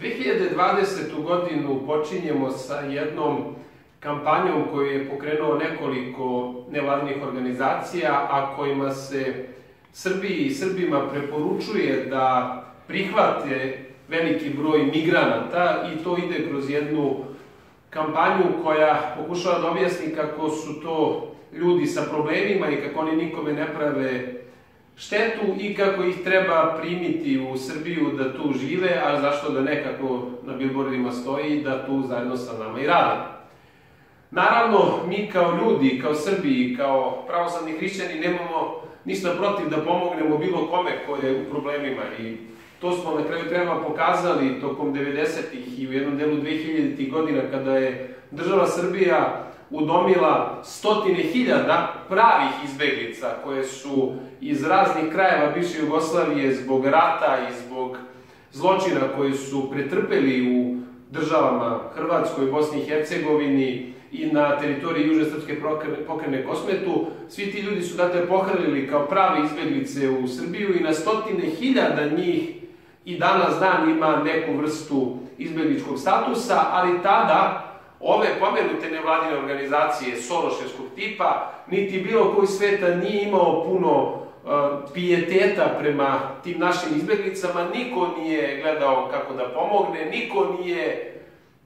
2020. godinu počinjemo sa jednom kampanjom koju je pokrenuo nekoliko nevladnih organizacija, a kojima se Srbiji i Srbima preporučuje da prihvate veliki broj migranata i to ide kroz jednu kampanju koja pokušava da objasni kako su to ljudi sa problemima i kako oni nikome ne prave štetu i kako ih treba primiti u Srbiju da tu žive, a zašto da nekako na billboardima stoji da tu zajedno sa nama i rade. Naravno, mi kao ljudi, kao Srbi, kao pravoslavni hrišćani nemamo ništa protiv da pomognemo bilo kome ko je u problemima i to smo na kraju treba pokazali tokom 90-ih i u jednom delu 2000-ih godina kada je država Srbija udomila stotine hiljada pravih izbeglica koje su iz raznih krajeva bivše Jugoslavije zbog rata i zbog zločina koje su pretrpeli u državama Hrvatskoj, Bosni i Hercegovini i na teritoriji Južne Srpske pokrene Kosmetu. Svi ti ljudi su dakle pohrlili kao prave izbeglice u Srbiju i na stotine hiljada njih i danas dan ima neku vrstu izbegličkog statusa, ali tada ove pomenute nevladine organizacije Soroševskog tipa, niti bilo koji sveta nije imao puno uh, pijeteta prema tim našim izbeglicama, niko nije gledao kako da pomogne, niko nije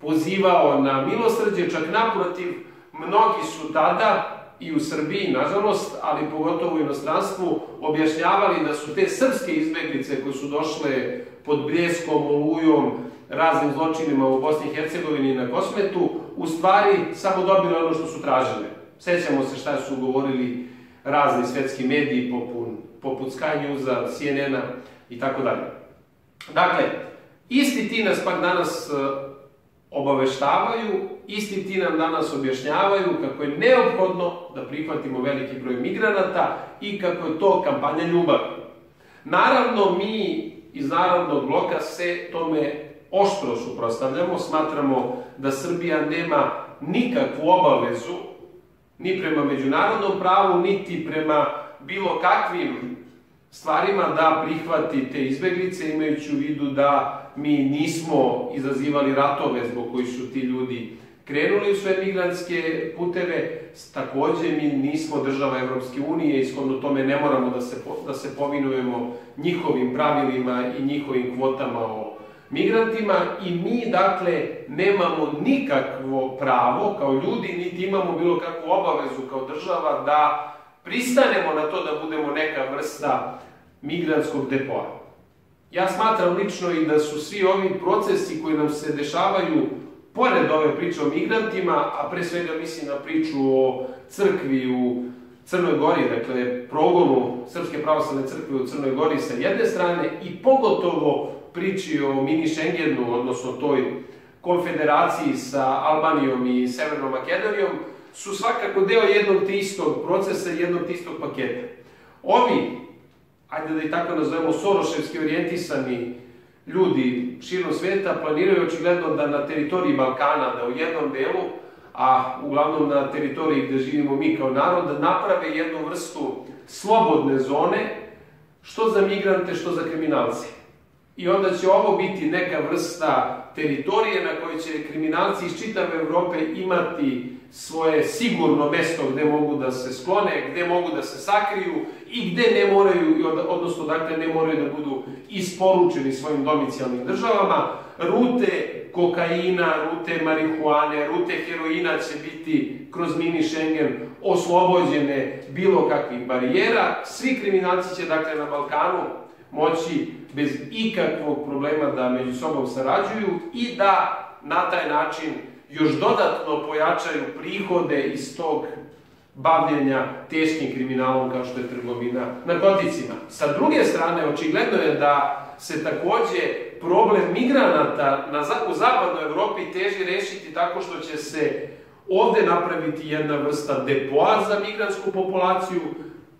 pozivao na milosrđe, čak naprotiv, mnogi su tada i u Srbiji, nažalost, ali pogotovo u inostranstvu, objašnjavali da su te srpske izbeglice koje su došle pod Bljeskom, Olujom, raznim zločinima u Bosni i Hercegovini i na Kosmetu, u stvari samo dobile ono što su tražile. Sećamo se šta su govorili razni svetski mediji poput, poput Sky News-a, CNN-a i tako dalje. Dakle, isti ti nas pak danas e, obaveštavaju, isti ti nam danas objašnjavaju kako je neophodno da prihvatimo veliki broj migranata i kako je to kampanja ljubavi. Naravno, mi iz Narodnog bloka se tome oštro suprostavljamo, smatramo da Srbija nema nikakvu obavezu ni prema međunarodnom pravu, niti prema bilo kakvim stvarima da prihvati te izbeglice, imajući u vidu da mi nismo izazivali ratove zbog koji su ti ljudi krenuli u sve migrantske puteve, takođe mi nismo država Evropske unije i shodno tome ne moramo da se, da se povinujemo njihovim pravilima i njihovim kvotama o migrantima i mi, dakle, nemamo nikakvo pravo kao ljudi, niti imamo bilo kakvu obavezu kao država da pristanemo na to da budemo neka vrsta migrantskog depoa. Ja smatram lično i da su svi ovi procesi koji nam se dešavaju pored ove priče o migrantima, a pre svega mislim na priču o crkvi u Crnoj Gori, dakle progonu Srpske pravoslavne crkve u Crnoj Gori sa jedne strane i pogotovo priči o mini Schengenu, odnosno toj konfederaciji sa Albanijom i Severnom Makedonijom, su svakako deo jednog te istog procesa, jednog te istog paketa. Ovi, ajde da i tako nazovemo, soroševski orijentisani ljudi širom sveta planiraju očigledno da na teritoriji Balkana, da u jednom delu, a uglavnom na teritoriji gde živimo mi kao narod, da naprave jednu vrstu slobodne zone, što za migrante, što za kriminalce. I onda će ovo biti neka vrsta teritorije na kojoj će kriminalci iz čitave Evrope imati svoje sigurno mesto gde mogu da se sklone, gde mogu da se sakriju i gde ne moraju, odnosno dakle ne moraju da budu isporučeni svojim domicijalnim državama. Rute kokaina, rute marihuane, rute heroina će biti kroz mini Schengen oslobođene bilo kakvih barijera. Svi kriminalci će dakle na Balkanu moći bez ikakvog problema da među sobom sarađuju i da na taj način još dodatno pojačaju prihode iz tog bavljenja teškim kriminalom kao što je trgovina narkoticima. Sa druge strane, očigledno je da se takođe problem migranata na, u zapadnoj Evropi teži rešiti tako što će se ovde napraviti jedna vrsta depoa za migransku populaciju,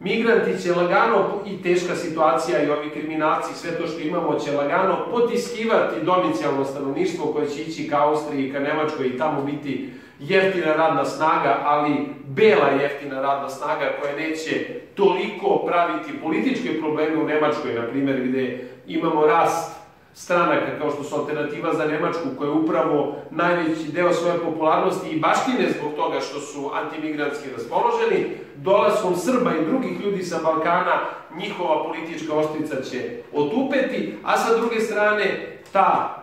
Migranti će lagano, i teška situacija, i ovi kriminalci, sve to što imamo, će lagano potiskivati domicijalno stanovništvo koje će ići ka Austriji ka Nemačkoj i tamo biti jeftina radna snaga, ali bela jeftina radna snaga koja neće toliko praviti političke probleme u Nemačkoj, na primjer, gde imamo rast stranaka kao što su Alternativa za Nemačku, koja je upravo najveći deo svoje popularnosti i baštine zbog toga što su antimigrantski raspoloženi, dolaskom Srba i drugih ljudi sa Balkana njihova politička oštrica će otupeti, a sa druge strane ta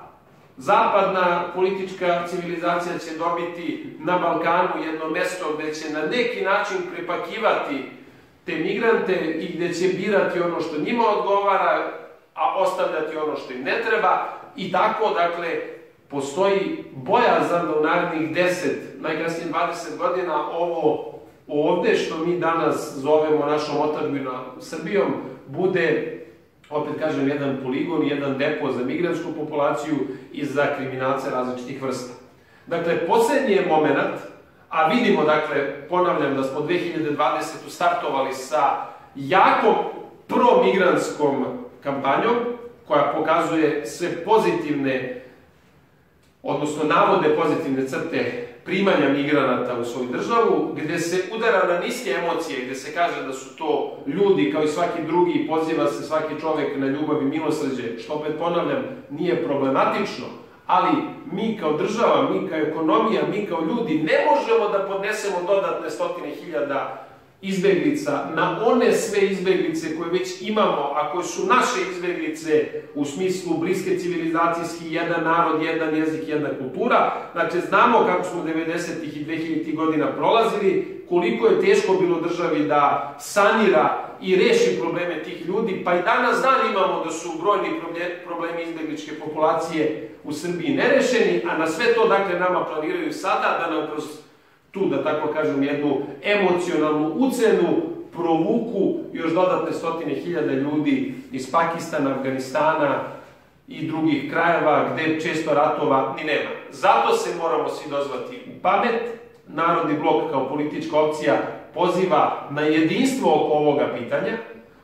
zapadna politička civilizacija će dobiti na Balkanu jedno mesto gde će na neki način prepakivati te migrante i gde će birati ono što njima odgovara, a ostavljati ono što im ne treba i tako, dakle, postoji bojazan da u narednih 10, najkasnije 20 godina ovo ovde što mi danas zovemo našom otačbinom Srbijom bude opet kažem, jedan poligon, jedan depo za migransku populaciju i za kriminalce različitih vrsta. Dakle, poslednji je moment, a vidimo, dakle, ponavljam da smo 2020. startovali sa jakom promigranskom kampanjom, koja pokazuje sve pozitivne, odnosno navode pozitivne crte primanja migranata u svoju državu, gde se udara na niske emocije, gde se kaže da su to ljudi kao i svaki drugi i poziva se svaki čovek na ljubav i milosrđe, što opet ponavljam, nije problematično, ali mi kao država, mi kao ekonomija, mi kao ljudi ne možemo da podnesemo dodatne stotine hiljada izbeglica, na one sve izbeglice koje već imamo, a koje su naše izbeglice u smislu bliske civilizacijski, jedan narod, jedan jezik, jedna kultura. Znači, znamo kako smo 90. i 2000. godina prolazili, koliko je teško bilo državi da sanira i reši probleme tih ljudi, pa i danas dan imamo da su brojni problemi izbegličke populacije u Srbiji nerešeni, a na sve to, dakle, nama planiraju sada da nam kroz tu, da tako kažem, jednu emocionalnu ucenu provuku još dodatne stotine hiljada ljudi iz Pakistana, Afganistana i drugih krajeva gde često ratova ni nema. Zato se moramo svi dozvati u pamet. Narodni blok kao politička opcija poziva na jedinstvo oko ovoga pitanja.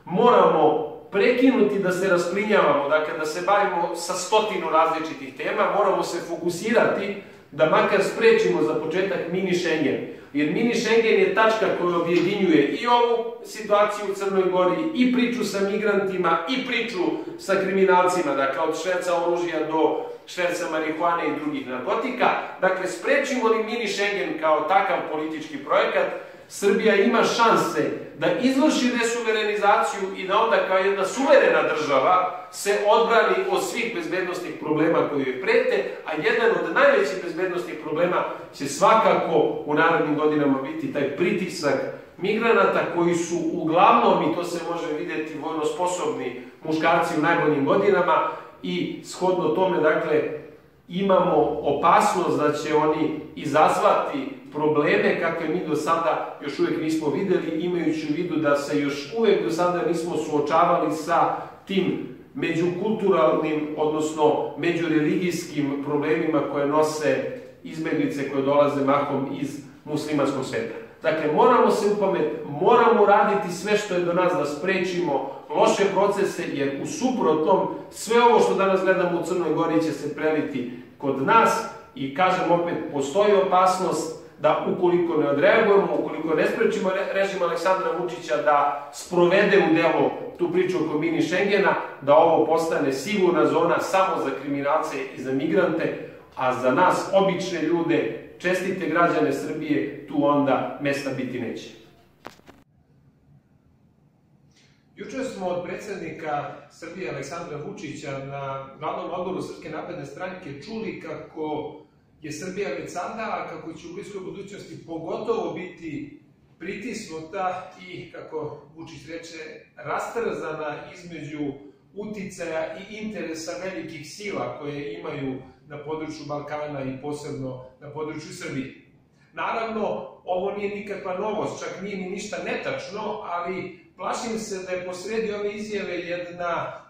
Moramo prekinuti da se rasklinjavamo, dakle da se bavimo sa stotinu različitih tema, moramo se fokusirati da makar sprečimo za početak mini Schengen. Jer mini Schengen je tačka koja objedinjuje i ovu situaciju u Crnoj Gori, i priču sa migrantima, i priču sa kriminalcima, dakle od šverca oružja do šverca marihuane i drugih narkotika. Dakle, sprečimo li mini Schengen kao takav politički projekat, Srbija ima šanse da izvrši desuverenizaciju i da onda kao jedna suverena država se odbrani od svih bezbednostnih problema koji joj prete, a jedan od najvećih bezbednostnih problema će svakako u narednim godinama biti taj pritisak migranata koji su uglavnom, i to se može videti, vojno sposobni muškarci u najboljim godinama i shodno tome, dakle, imamo opasnost da će oni izazvati probleme kakve mi do sada još uvek nismo videli, imajući u vidu da se još uvek do sada nismo suočavali sa tim međukulturalnim, odnosno međureligijskim problemima koje nose izbeglice koje dolaze mahom iz muslimanskog sveta. Dakle, moramo se upamet, moramo raditi sve što je do nas da sprečimo loše procese, jer u suprotnom sve ovo što danas gledamo u Crnoj Gori će se preliti kod nas i kažem opet, postoji opasnost da ukoliko ne odreagujemo, ukoliko ne sprečimo režim Aleksandra Vučića da sprovede u delo tu priču oko mini Schengena, da ovo postane sigurna zona samo za kriminalce i za migrante, a za nas, obične ljude, čestite građane Srbije, tu onda mesta biti neće. Juče smo od predsednika Srbije Aleksandra Vučića na glavnom odboru Srpske napredne stranke čuli kako je Srbija već sada, a kako će u bliskoj budućnosti pogotovo biti pritisnuta i, kako Vučić reče, rastrzana između uticaja i interesa velikih sila koje imaju na području Balkana i posebno na području Srbije. Naravno, ovo nije nikakva novost, čak nije ni ništa netačno, ali plašim se da je posredi ove izjave jedna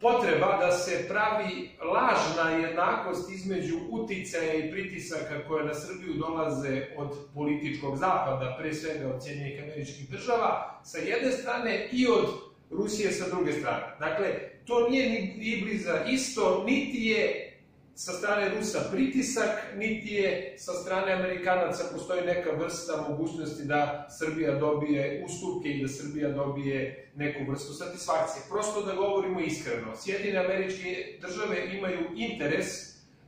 potreba da se pravi lažna jednakost između uticaja i pritisaka koje na Srbiju dolaze od političkog zapada, pre svega od Sjedinjenih američkih država, sa jedne strane i od Rusije sa druge strane. Dakle, to nije ni bliza isto, niti je sa strane Rusa pritisak, niti je sa strane Amerikanaca postoji neka vrsta mogućnosti da Srbija dobije ustupke i da Srbija dobije neku vrstu satisfakcije. Prosto da govorimo iskreno, Sjedine američke države imaju interes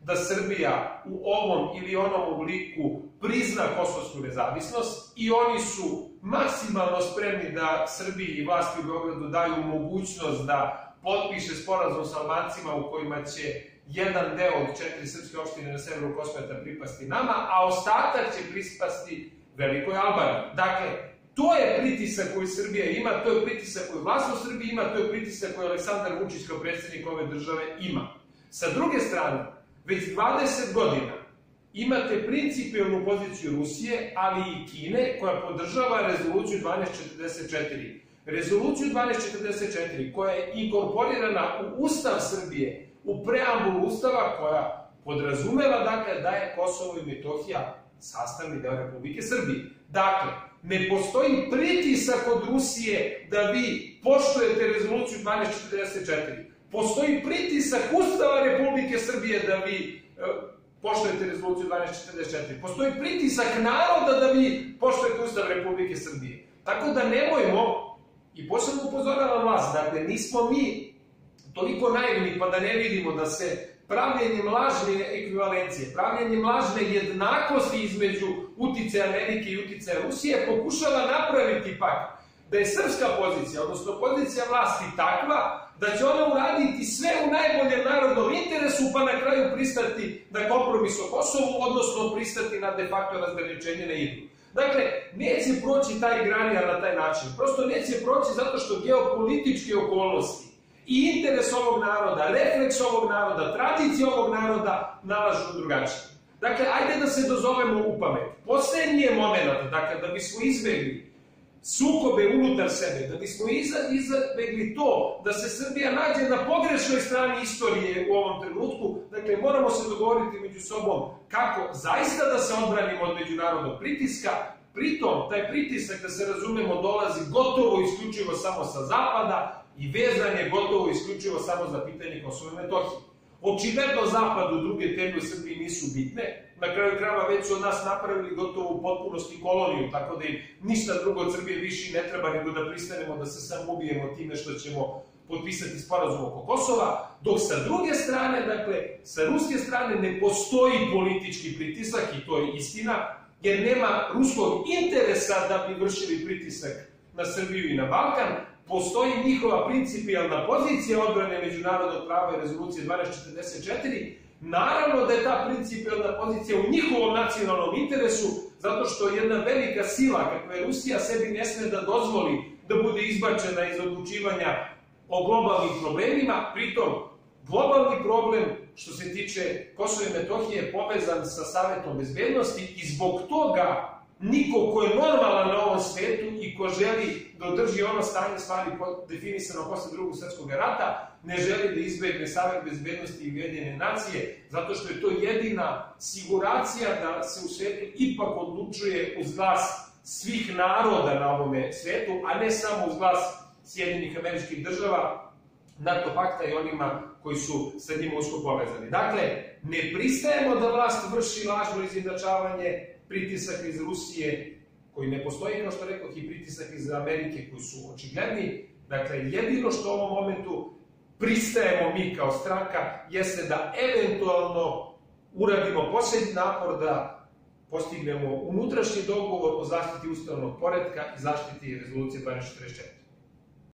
da Srbija u ovom ili onom obliku prizna kosovsku nezavisnost i oni su maksimalno spremni da Srbiji i vlasti u Beogradu daju mogućnost da potpiše sporazum sa Albancima u kojima će jedan deo od četiri srpske opštine na severu Kosmeta pripasti nama, a ostatak će prispasti Velikoj Albaniji. Dakle, to je pritisak koji Srbija ima, to je pritisak koji vlast u Srbiji ima, to je pritisak koji Aleksandar Vučić kao predsednik ove države ima. Sa druge strane, već 20 godina imate principijalnu poziciju Rusije, ali i Kine, koja podržava rezoluciju 1244. Rezoluciju 1244, koja je inkorporirana u Ustav Srbije, u preambulu Ustava, koja podrazumeva dakle, da je Kosovo i Metohija sastavni deo Republike Srbije. Dakle, ne postoji pritisak od Rusije da vi poštujete rezoluciju 1244. Postoji pritisak Ustava Republike Srbije da vi e, poštujete rezoluciju 1244. Postoji pritisak naroda da vi poštujete Ustav Republike Srbije. Tako da nemojmo, i posebno upozoravam vas, dakle, nismo mi toliko naivni pa da ne vidimo da se pravljenjem lažne ekvivalencije, pravljenjem lažne jednakosti između utice Amerike i utice Rusije pokušava napraviti pak da je srpska pozicija, odnosno pozicija vlasti takva da će ona uraditi sve u najboljem narodnom interesu pa na kraju pristati na kompromis o Kosovu, odnosno pristati na de facto razgraničenje na Idu. Dakle, neće proći taj granija na taj način. Prosto neće proći zato što geopolitičke okolnosti i interes ovog naroda, refleks ovog naroda, tradicija ovog naroda nalažu drugačije. Dakle, ajde da se dozovemo u pamet. Poslednji je moment, dakle, da bismo izbegli sukobe unutar sebe, da bismo izbegli to da se Srbija nađe na pogrešnoj strani istorije u ovom trenutku, dakle, moramo se dogovoriti među sobom kako zaista da se odbranimo od međunarodnog pritiska, pritom taj pritisak, da se razumemo, dolazi gotovo isključivo samo sa zapada i vezan je gotovo isključivo samo za pitanje Kosova i Metohije. Očigledno zapadu druge teme u Srbiji nisu bitne, na kraju krava već su od nas napravili gotovo u potpunosti koloniju, tako da im ništa drugo od Srbije više ne treba nego da pristanemo da se sam ubijemo time što ćemo potpisati sporazum oko Kosova, dok sa druge strane, dakle, sa ruske strane ne postoji politički pritisak, i to je istina, jer nema ruskog interesa da bi vršili pritisak na Srbiju i na Balkan, postoji njihova principijalna pozicija odbrane međunarodnog prava i rezolucije 1244, naravno da je ta principijalna pozicija u njihovom nacionalnom interesu, zato što jedna velika sila, kakva je Rusija, sebi ne sme da dozvoli da bude izbačena iz odlučivanja o globalnim problemima, pritom globalni problem što se tiče Kosova i Metohije je povezan sa Savetom bezbednosti i zbog toga niko ko je normalan na ovom svetu i ko želi da održi ono stanje stvari definisano posle drugog svetskog rata, ne želi da izbegne Savet bezbednosti i Ujedinjene nacije, zato što je to jedina siguracija da se u svetu ipak odlučuje uz glas svih naroda na ovome svetu, a ne samo uz glas Sjedinih američkih država, NATO pakta i onima koji su sa njima usko povezani. Dakle, ne pristajemo da vlast vrši lažno izjednačavanje pritisaka iz Rusije, koji ne postoji, kao što rekao, i pritisak iz Amerike, koji su očigledni. Dakle, jedino što u ovom momentu pristajemo mi kao stranka, jeste da eventualno uradimo poslednji napor da postignemo unutrašnji dogovor o zaštiti ustavnog poredka i zaštiti rezolucije 1244.